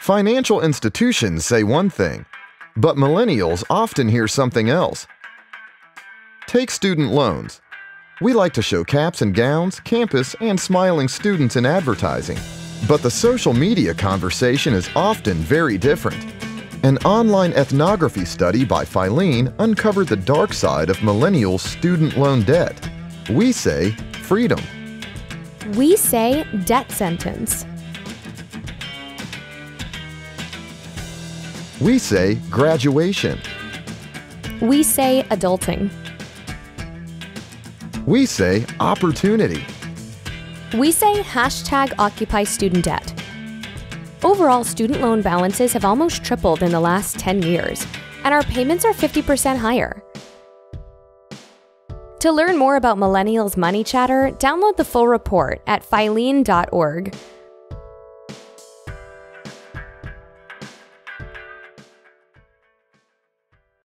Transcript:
Financial institutions say one thing, but millennials often hear something else. Take student loans. We like to show caps and gowns, campus, and smiling students in advertising. But the social media conversation is often very different. An online ethnography study by Filene uncovered the dark side of millennial student loan debt. We say freedom. We say debt sentence. We say graduation. We say adulting. We say opportunity. We say hashtag Occupy Student Debt. Overall, student loan balances have almost tripled in the last 10 years, and our payments are 50% higher. To learn more about millennials' money chatter, download the full report at filene.org.